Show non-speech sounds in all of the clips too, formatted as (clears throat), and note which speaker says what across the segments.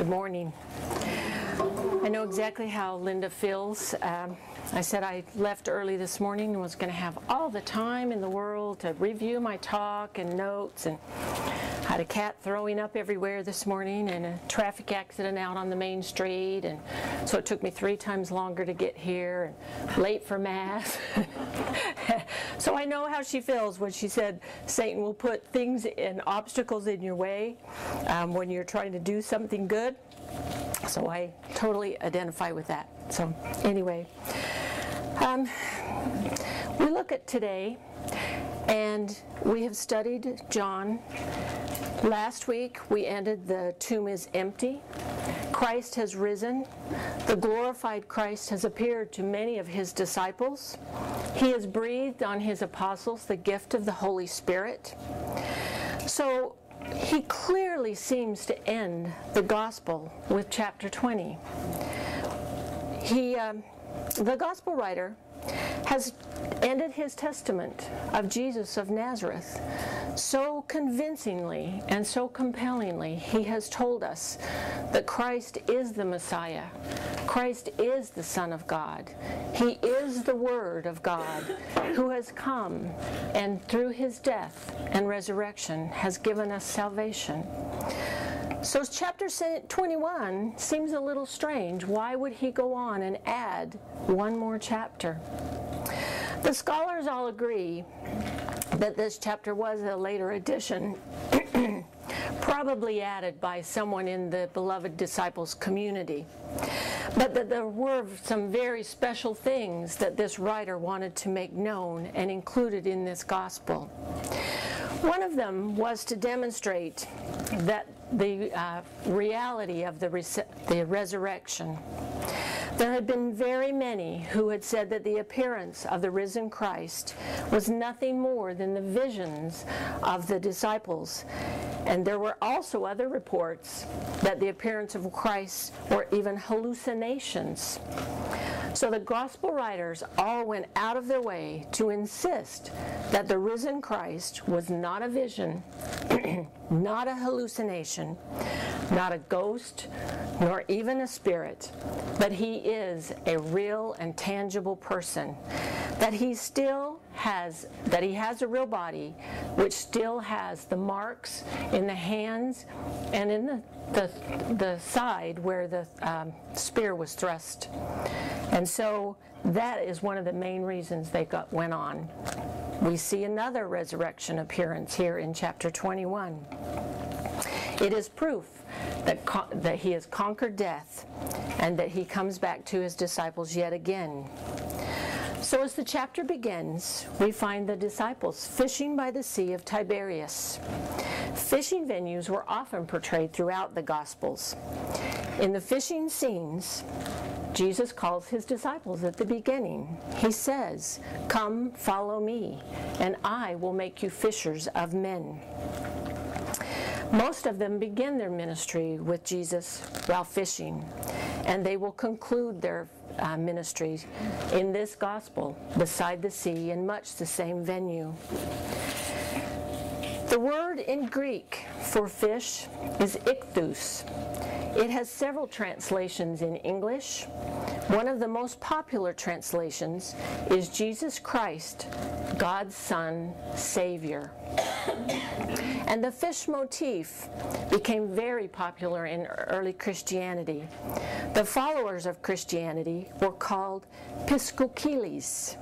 Speaker 1: Good morning. I know exactly how Linda feels. Um, I said I left early this morning and was going to have all the time in the world to review my talk and notes and had a cat throwing up everywhere this morning and a traffic accident out on the main street. And so it took me three times longer to get here and late for mass. (laughs) So i know how she feels when she said satan will put things and obstacles in your way um, when you're trying to do something good. So i totally identify with that. So anyway um, we look at today and we have studied john Last week we ended the tomb is empty. Christ has risen. The glorified Christ has appeared to many of his disciples. He has breathed on his apostles the gift of the Holy Spirit. So he clearly seems to end the gospel with chapter 20. He, um, the gospel writer has ended his testament of Jesus of Nazareth so convincingly and so compellingly. He has told us that Christ is the Messiah, Christ is the Son of God, He is the Word of God who has come and through His death and resurrection has given us salvation. So, chapter 21 seems a little strange. Why would he go on and add one more chapter? The scholars all agree that this chapter was a later addition, (clears throat) probably added by someone in the beloved disciples community. But that there were some very special things that this writer wanted to make known and included in this gospel. One of them was to demonstrate that the uh, reality of the, the resurrection. There had been very many who had said that the appearance of the risen Christ was nothing more than the visions of the disciples. And there were also other reports that the appearance of Christ were even hallucinations. So the gospel writers all went out of their way to insist that the risen Christ was not a vision, (clears throat) not a hallucination, not a ghost, nor even a spirit, but he is a real and tangible person. That he still has, that he has a real body, which still has the marks in the hands and in the, the, the side where the um, spear was thrust. And so that is one of the main reasons they got, went on. We see another resurrection appearance here in chapter 21. It is proof that, that he has conquered death and that he comes back to his disciples yet again. So, as the chapter begins, we find the disciples fishing by the Sea of Tiberias. Fishing venues were often portrayed throughout the Gospels. In the fishing scenes, Jesus calls his disciples at the beginning. He says, Come, follow me, and I will make you fishers of men. Most of them begin their ministry with Jesus while fishing, and they will conclude their uh, ministry in this gospel beside the sea in much the same venue. The word in Greek for fish is ichthus. It has several translations in English. One of the most popular translations is Jesus Christ, God's Son, Savior. And the fish motif became very popular in early Christianity. The followers of Christianity were called Piscokiles.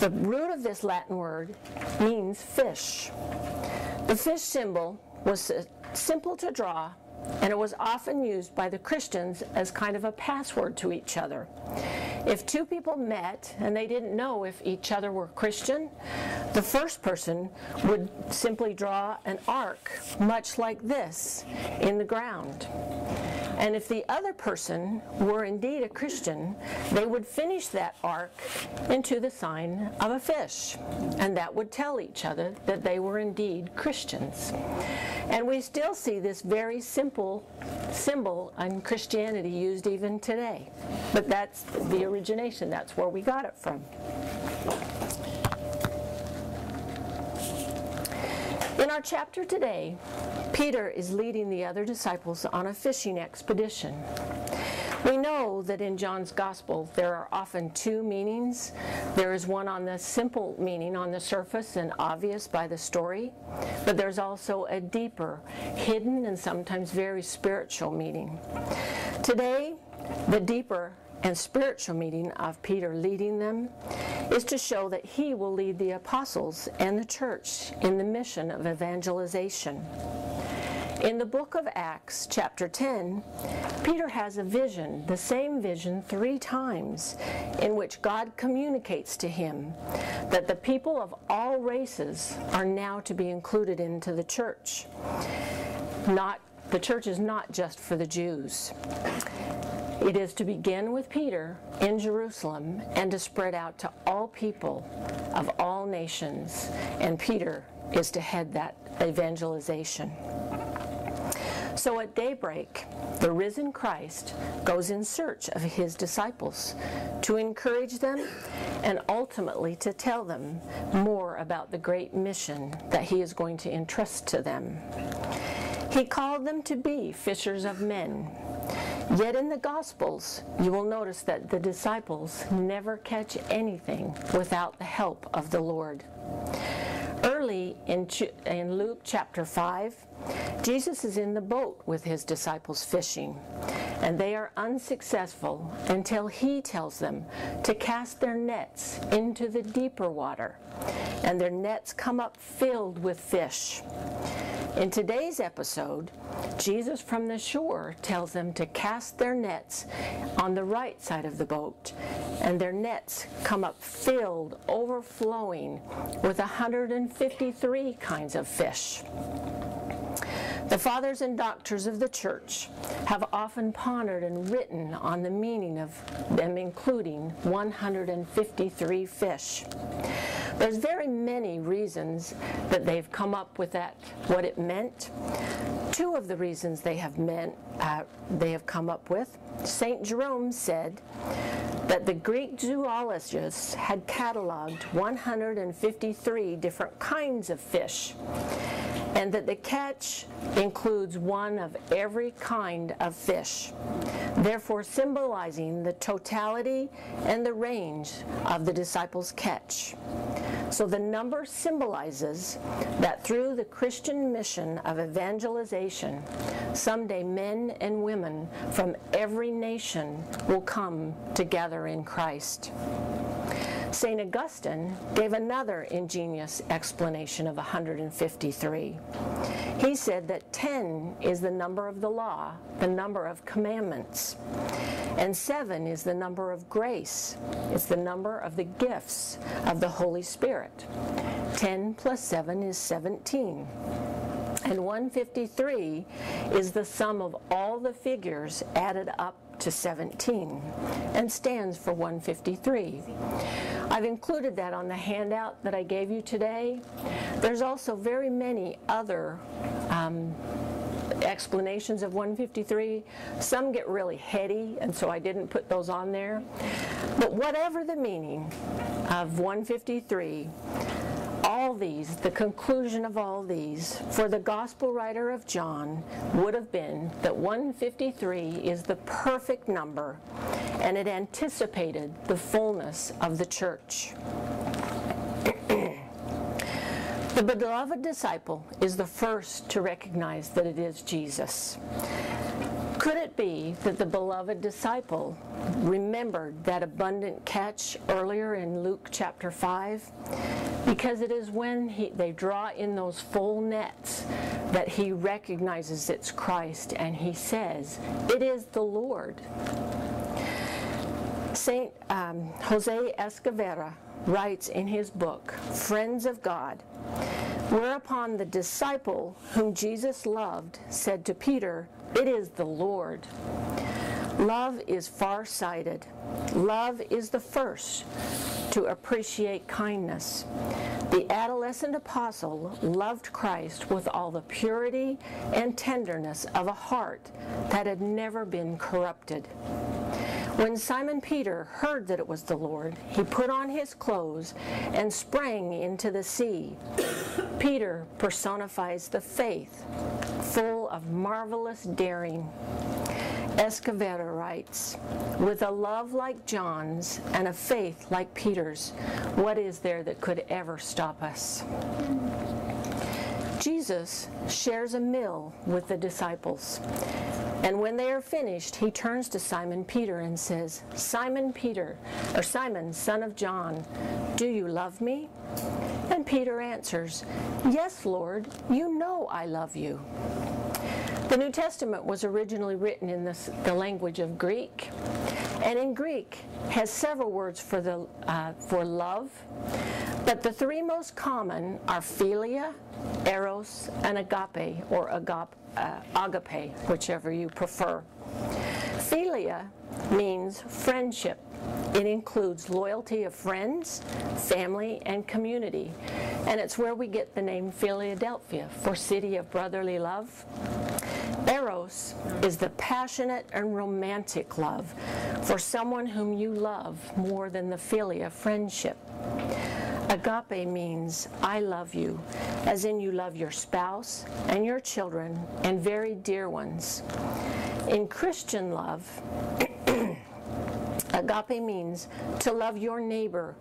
Speaker 1: The root of this Latin word means fish. The fish symbol was simple to draw and it was often used by the Christians as kind of a password to each other. If two people met and they didn't know if each other were Christian, the first person would simply draw an arc, much like this, in the ground. And if the other person were indeed a Christian, they would finish that arc into the sign of a fish. And that would tell each other that they were indeed Christians. And we still see this very simple symbol in Christianity used even today. But that's the origination, that's where we got it from. In our chapter today, Peter is leading the other disciples on a fishing expedition. We know that in John's Gospel there are often two meanings. There is one on the simple meaning on the surface and obvious by the story, but there's also a deeper, hidden, and sometimes very spiritual meaning. Today, the deeper and spiritual meaning of Peter leading them is to show that he will lead the apostles and the church in the mission of evangelization. In the book of Acts, chapter 10, Peter has a vision, the same vision three times, in which God communicates to him that the people of all races are now to be included into the church. Not the church is not just for the Jews. It is to begin with Peter in Jerusalem and to spread out to all people of all nations, and Peter is to head that evangelization. So at daybreak, the risen Christ goes in search of his disciples to encourage them and ultimately to tell them more about the great mission that he is going to entrust to them. He called them to be fishers of men. Yet in the Gospels, you will notice that the disciples never catch anything without the help of the Lord. Early in, in Luke chapter 5, Jesus is in the boat with his disciples fishing, and they are unsuccessful until he tells them to cast their nets into the deeper water, and their nets come up filled with fish. In today's episode, Jesus from the shore tells them to cast their nets on the right side of the boat, and their nets come up filled, overflowing with 153 kinds of fish. The fathers and doctors of the church have often pondered and written on the meaning of them including 153 fish. There's very many reasons that they've come up with that, what it meant. Two of the reasons they have meant, uh, they have come up with. St. Jerome said that the Greek zoologists had cataloged 153 different kinds of fish and that the catch includes one of every kind of fish, therefore symbolizing the totality and the range of the disciples' catch. So the number symbolizes that through the Christian mission of evangelization, someday men and women from every nation will come together in Christ. St. Augustine gave another ingenious explanation of 153. He said that 10 is the number of the law, the number of commandments, and 7 is the number of grace. It's the number of the gifts of the Holy Spirit. 10 plus 7 is 17. And 153 is the sum of all the figures added up to 17 and stands for 153. I've included that on the handout that I gave you today. There's also very many other um, explanations of 153. Some get really heady, and so I didn't put those on there. But whatever the meaning of 153, all these, the conclusion of all these, for the gospel writer of John would have been that 153 is the perfect number and it anticipated the fullness of the church. (clears throat) the beloved disciple is the first to recognize that it is Jesus. Could it be that the beloved disciple remembered that abundant catch earlier in Luke chapter 5? Because it is when he, they draw in those full nets that he recognizes it's Christ and he says, It is the Lord. St. Um, Jose Escrivá writes in his book, Friends of God, whereupon the disciple whom Jesus loved said to Peter, it is the Lord. Love is far-sighted. Love is the first to appreciate kindness. The adolescent apostle loved Christ with all the purity and tenderness of a heart that had never been corrupted. When Simon Peter heard that it was the Lord, he put on his clothes and sprang into the sea. Peter personifies the faith, full of marvelous daring. Escovedo writes, with a love like John's and a faith like Peter's, what is there that could ever stop us? Jesus shares a meal with the disciples. And when they are finished, he turns to Simon Peter and says, Simon Peter, or Simon, son of John, do you love me? And Peter answers, Yes, Lord, you know I love you. The New Testament was originally written in this, the language of Greek, and in Greek has several words for the uh, for love, but the three most common are philia, eros, and agape, or agape, uh, agape, whichever you prefer. Philia means friendship. It includes loyalty of friends, family, and community. And it's where we get the name Philadelphia for city of brotherly love. Eros is the passionate and romantic love for someone whom you love more than the philia friendship. Agape means I love you, as in you love your spouse and your children and very dear ones. In Christian love, (clears throat) agape means to love your neighbor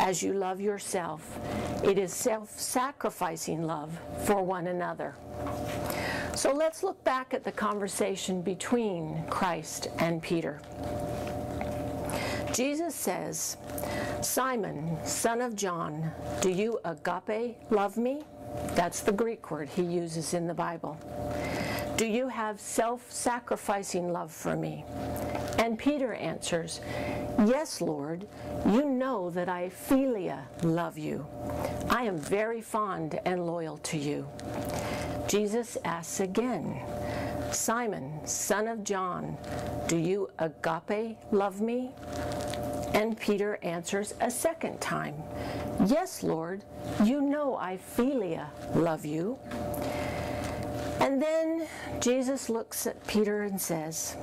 Speaker 1: as you love yourself. It is self sacrificing love for one another. So let's look back at the conversation between Christ and Peter. Jesus says, Simon, son of John, do you agape love me? That's the Greek word he uses in the Bible. Do you have self sacrificing love for me? And Peter answers, Yes, Lord, you know that I philia love you. I am very fond and loyal to you. Jesus asks again, Simon, son of John, do you agape love me? And Peter answers a second time, Yes, Lord, you know I philia love you. And then Jesus looks at Peter and says,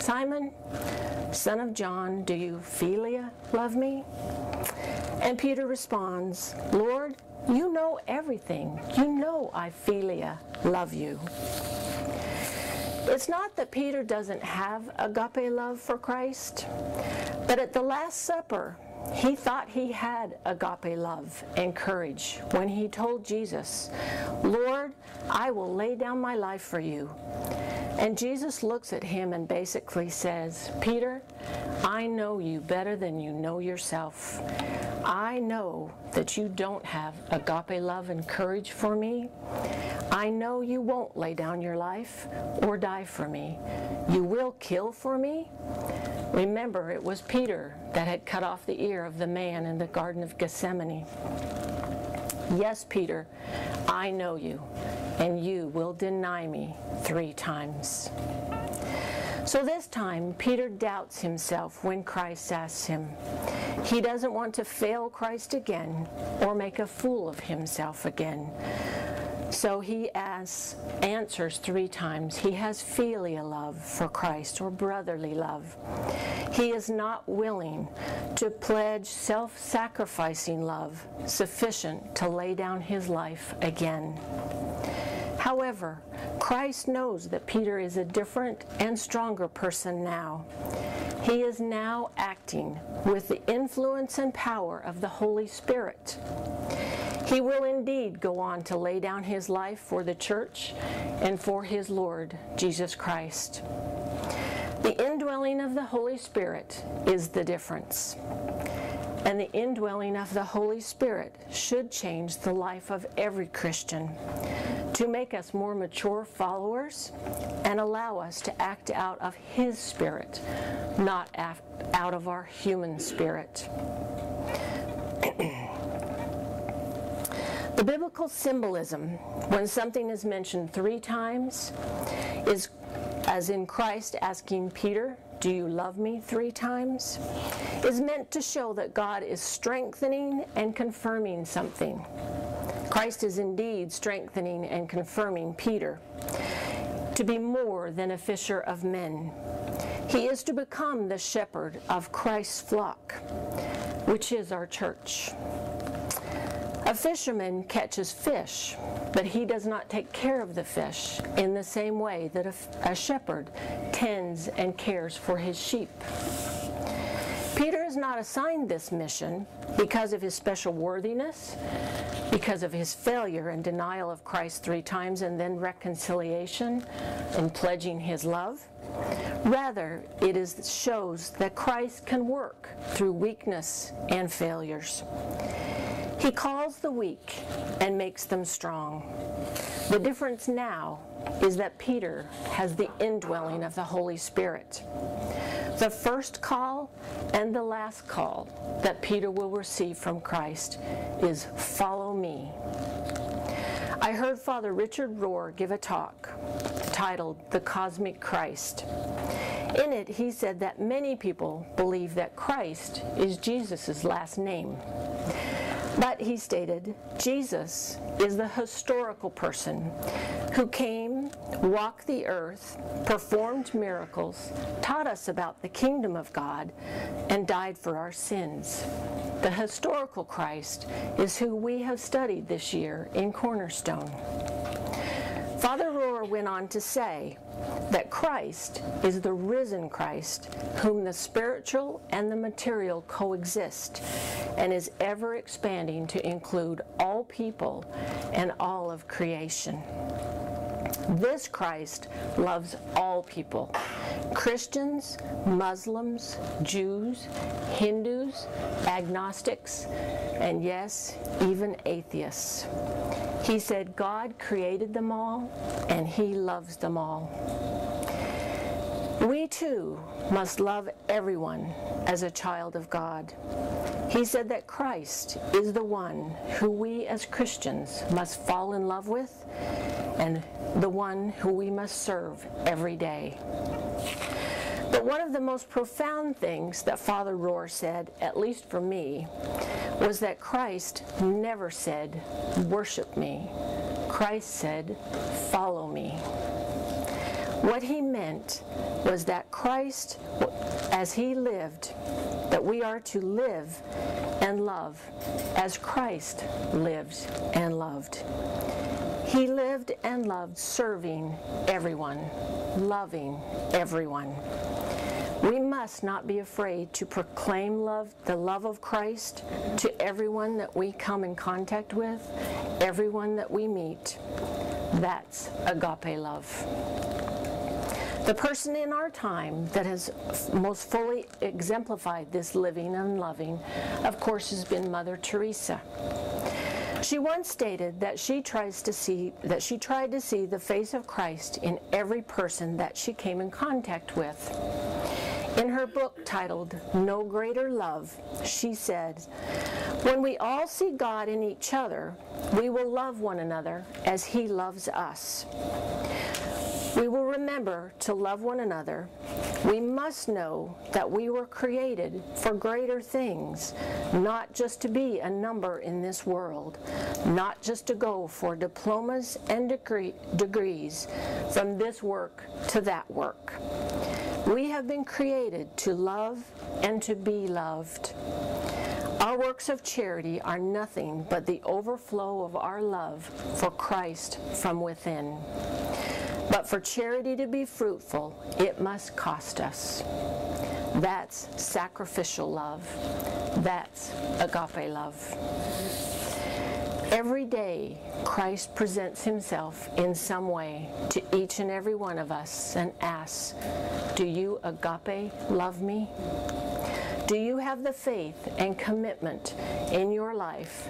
Speaker 1: Simon, son of John, do you philia love me? And Peter responds, Lord, you know everything. You know I philia love you. It's not that Peter doesn't have agape love for Christ, but at the Last Supper, he thought he had agape love and courage when he told Jesus, Lord, I will lay down my life for you. And Jesus looks at him and basically says, Peter, I know you better than you know yourself. I know that you don't have agape love and courage for me. I know you won't lay down your life or die for me. You will kill for me. Remember, it was Peter that had cut off the ear of the man in the Garden of Gethsemane. Yes, Peter, I know you, and you will deny me three times. So this time, Peter doubts himself when Christ asks him. He doesn't want to fail Christ again or make a fool of himself again. So he asks, answers three times. He has filial love for Christ or brotherly love. He is not willing to pledge self sacrificing love sufficient to lay down his life again. However, Christ knows that Peter is a different and stronger person now. He is now acting with the influence and power of the Holy Spirit. He will indeed go on to lay down his life for the church and for his Lord, Jesus Christ. The indwelling of the Holy Spirit is the difference. And the indwelling of the Holy Spirit should change the life of every Christian to make us more mature followers and allow us to act out of His Spirit, not out of our human spirit. (clears throat) the biblical symbolism, when something is mentioned three times, is as in Christ asking Peter do you love me three times, is meant to show that God is strengthening and confirming something. Christ is indeed strengthening and confirming Peter. to be more than a fisher of men. He is to become the shepherd of Christ's flock, which is our church. A fisherman catches fish, but he does not take care of the fish in the same way that a, a shepherd tends and cares for his sheep. Peter is not assigned this mission because of his special worthiness, because of his failure and denial of Christ three times and then reconciliation and pledging his love. Rather, it is, shows that Christ can work through weakness and failures. He calls the weak and makes them strong. The difference now is that Peter has the indwelling of the Holy Spirit. The first call and the last call that Peter will receive from Christ is follow me. I heard Father Richard Rohr give a talk titled The Cosmic Christ. In it, he said that many people believe that Christ is Jesus' last name. But he stated, Jesus is the historical person who came, walked the earth, performed miracles, taught us about the kingdom of God, and died for our sins. The historical Christ is who we have studied this year in Cornerstone. Went on to say that Christ is the risen Christ, whom the spiritual and the material coexist, and is ever expanding to include all people and all of creation. This Christ loves all people Christians, Muslims, Jews, Hindus, agnostics, and yes, even atheists. He said God created them all and He loves them all. We too must love everyone as a child of God. He said that Christ is the one who we as Christians must fall in love with and the one who we must serve every day. But one of the most profound things that Father Rohr said, at least for me, was that Christ never said, Worship me. Christ said, Follow me. What he meant was that Christ, as he lived, that we are to live and love as Christ lived and loved. He lived and loved serving everyone, loving everyone. We must not be afraid to proclaim love, the love of Christ to everyone that we come in contact with, everyone that we meet. That's agape love. The person in our time that has most fully exemplified this living and loving, of course, has been Mother Teresa. She once stated that she tries to see that she tried to see the face of Christ in every person that she came in contact with. In her book titled No Greater Love, she said, When we all see God in each other, we will love one another as He loves us. We will remember to love one another. We must know that we were created for greater things, not just to be a number in this world, not just to go for diplomas and degree, degrees from this work to that work. We have been created to love and to be loved. Our works of charity are nothing but the overflow of our love for Christ from within. But for charity to be fruitful, it must cost us. That's sacrificial love. That's agape love. Every day, Christ presents himself in some way to each and every one of us and asks, Do you agape love me? Do you have the faith and commitment in your life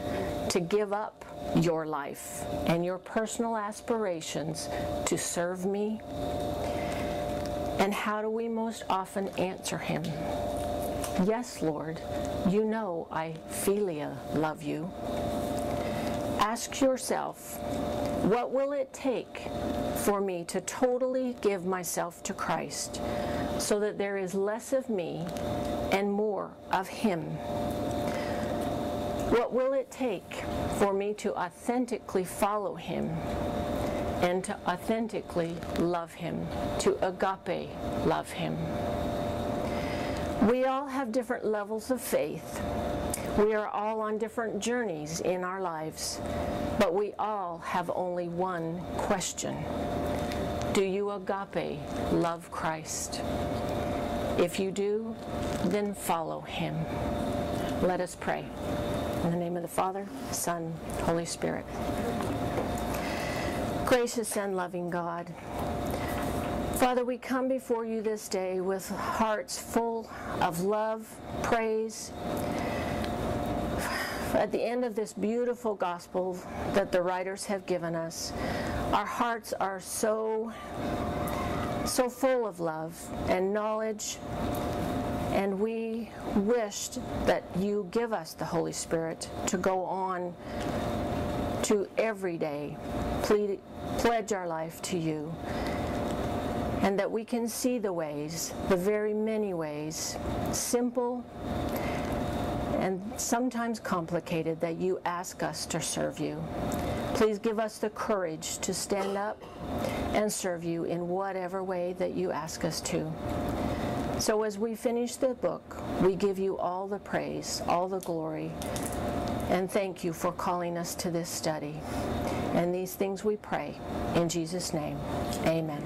Speaker 1: to give up your life and your personal aspirations to serve me? And how do we most often answer him? Yes, Lord, you know I philia love you. Ask yourself, what will it take for me to totally give myself to Christ so that there is less of me and more of Him. What will it take for me to authentically follow Him? and to authentically love Him, to agape love Him. We all have different levels of faith. We are all on different journeys in our lives, but we all have only one question Do you agape love Christ? If you do, then follow Him. Let us pray. In the name of the Father, Son, Holy Spirit. Gracious and loving God, Father, we come before you this day with hearts full of love, praise. At the end of this beautiful gospel that the writers have given us, our hearts are so so full of love and knowledge and we wished that you give us the Holy Spirit to go on to every day plead, pledge our life to you and that we can see the ways, the very many ways, simple and sometimes complicated, that you ask us to serve you. Please give us the courage to stand up and serve you in whatever way that you ask us to. So as we finish the book, we give you all the praise, all the glory, and thank you for calling us to this study. And these things we pray in Jesus' name. Amen.